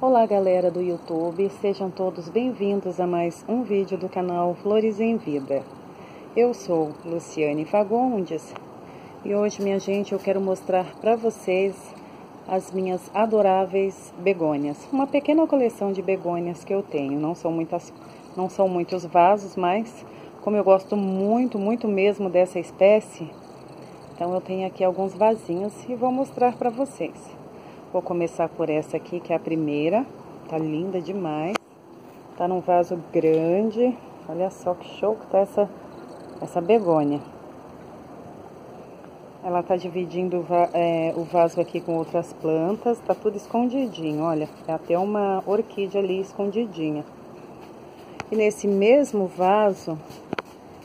Olá galera do YouTube, sejam todos bem-vindos a mais um vídeo do canal Flores em Vida. Eu sou Luciane Fagundes e hoje, minha gente, eu quero mostrar para vocês as minhas adoráveis begônias. Uma pequena coleção de begônias que eu tenho, não são, muitas, não são muitos vasos, mas como eu gosto muito, muito mesmo dessa espécie, então eu tenho aqui alguns vasinhos e vou mostrar para vocês. Vou começar por essa aqui, que é a primeira. Tá linda demais. Tá num vaso grande. Olha só que show que tá essa, essa begônia. Ela tá dividindo é, o vaso aqui com outras plantas. Tá tudo escondidinho, olha. Tem até uma orquídea ali escondidinha. E nesse mesmo vaso,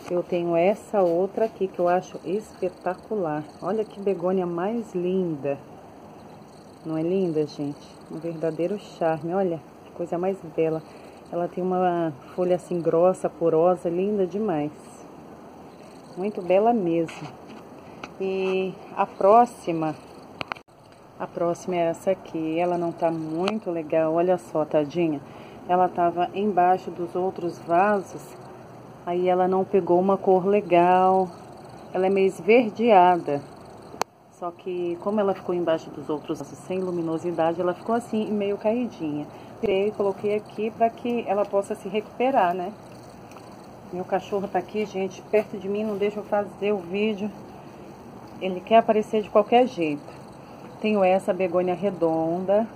eu tenho essa outra aqui que eu acho espetacular. Olha que begônia mais linda. Não é linda, gente? Um verdadeiro charme. Olha, que coisa mais bela. Ela tem uma folha assim grossa, porosa, linda demais. Muito bela mesmo. E a próxima, a próxima é essa aqui. Ela não tá muito legal. Olha só, tadinha. Ela tava embaixo dos outros vasos. Aí ela não pegou uma cor legal. Ela é meio esverdeada. Só que como ela ficou embaixo dos outros sem luminosidade, ela ficou assim meio caidinha. Tirei e coloquei aqui para que ela possa se recuperar, né? Meu cachorro tá aqui, gente, perto de mim, não deixa eu fazer o vídeo. Ele quer aparecer de qualquer jeito. Tenho essa begônia redonda,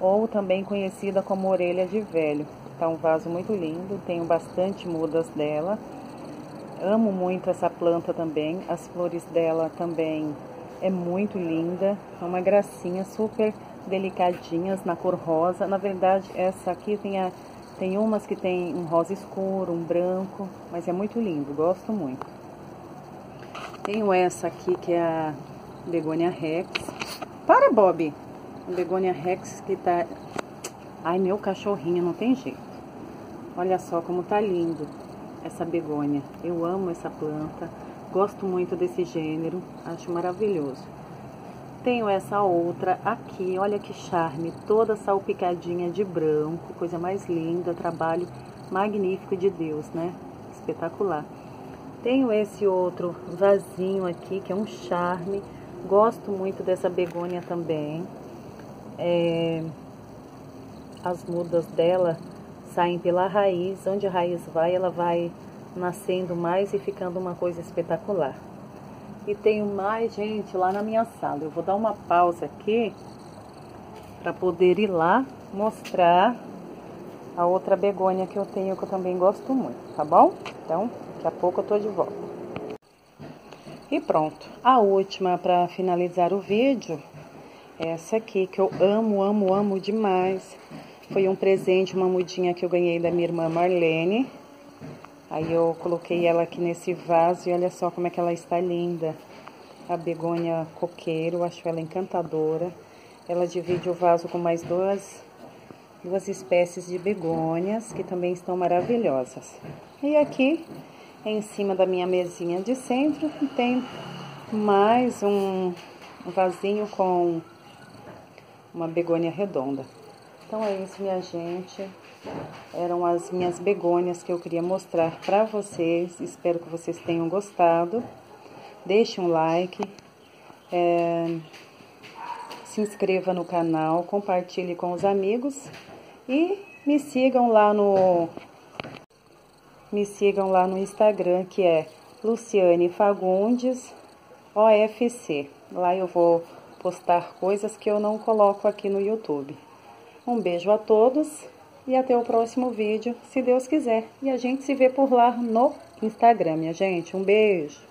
ou também conhecida como orelha de velho. Tá um vaso muito lindo, tenho bastante mudas dela. Amo muito essa planta também. As flores dela também é muito linda, é uma gracinha, super delicadinhas na cor rosa. Na verdade, essa aqui tem, a, tem umas que tem um rosa escuro, um branco, mas é muito lindo, gosto muito. Tenho essa aqui que é a Begonia Rex. Para, Bob! Begonia Rex que tá... Ai, meu cachorrinho, não tem jeito. Olha só como tá lindo essa begônia. Eu amo essa planta. Gosto muito desse gênero, acho maravilhoso. Tenho essa outra aqui, olha que charme, toda salpicadinha de branco, coisa mais linda, trabalho magnífico de Deus, né? Espetacular. Tenho esse outro vasinho aqui, que é um charme. Gosto muito dessa begônia também. É... As mudas dela saem pela raiz, onde a raiz vai, ela vai nascendo mais e ficando uma coisa espetacular. E tenho mais gente lá na minha sala. Eu vou dar uma pausa aqui para poder ir lá mostrar a outra begônia que eu tenho que eu também gosto muito, tá bom? Então, daqui a pouco eu tô de volta. E pronto, a última para finalizar o vídeo, essa aqui que eu amo, amo, amo demais. Foi um presente, uma mudinha que eu ganhei da minha irmã Marlene. Aí eu coloquei ela aqui nesse vaso e olha só como é que ela está linda. A begônia coqueiro, acho ela encantadora. Ela divide o vaso com mais duas, duas espécies de begônias que também estão maravilhosas. E aqui, em cima da minha mesinha de centro, tem mais um vasinho com uma begônia redonda. Então é isso, minha gente. Eram as minhas begônias que eu queria mostrar para vocês. Espero que vocês tenham gostado. Deixe um like. É, se inscreva no canal, compartilhe com os amigos e me sigam lá no me sigam lá no Instagram que é Luciane Fagundes OFC. Lá eu vou postar coisas que eu não coloco aqui no YouTube. Um beijo a todos e até o próximo vídeo, se Deus quiser. E a gente se vê por lá no Instagram, minha gente. Um beijo!